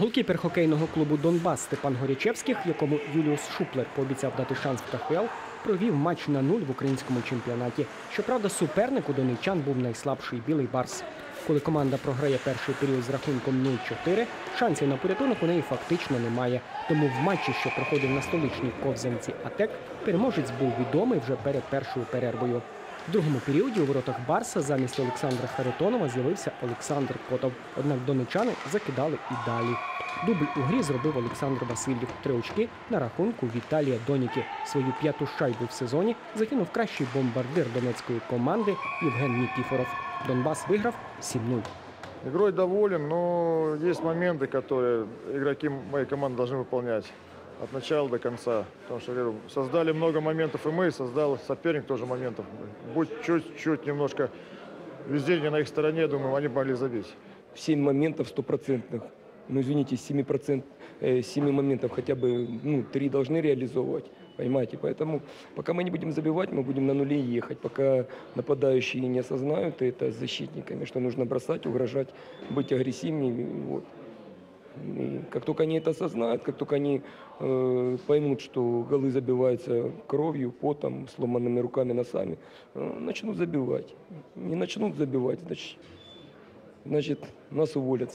Голкіпер хокейного клубу Донбас Степан Горячевських, якому Юліус Шуплер пообіцяв дати шанс в КХЛ, провів матч на нуль в українському чемпіонаті. Щоправда, суперник у донеччан був найслабший білий барс. Коли команда програє перший період з рахунком 0-4, шансів на порятунок у неї фактично немає. Тому в матчі, що проходив на столичній ковзанці АТЕК, переможець був відомий вже перед першою перервою. В другому періоді у воротах Барса замість Олександра Харитонова з'явився Олександр Котов. Однак донечани закидали і далі. Дубль у грі зробив Олександр Васильєв. Три очки на рахунку Віталія Доніки. Свою п'яту шайбу в сезоні закинув кращий бомбардир донецької команди Євген Нікіфоров. Донбас виграв 7-0. Игрой доволен, но есть моменты, которые игроки моей команды должны выполнять От начала до конца. Потому что, говорю, создали много моментов и мы, создал соперник тоже моментов. Будь чуть-чуть немножко везение на их стороне, думаю, они могли забить. 7 моментов стопроцентных. Ну, извините, из 7, процент, э, 7 моментов хотя бы ну, 3 должны реализовывать. Понимаете? Поэтому пока мы не будем забивать, мы будем на нуле ехать. Пока нападающие не осознают это с защитниками, что нужно бросать, угрожать, быть агрессивнее. Вот. И как только они это осознают, как только они э, поймут, что голы забиваются кровью, потом, сломанными руками, носами, э, начнут забивать. Не начнут забивать, значит, значит нас уволят.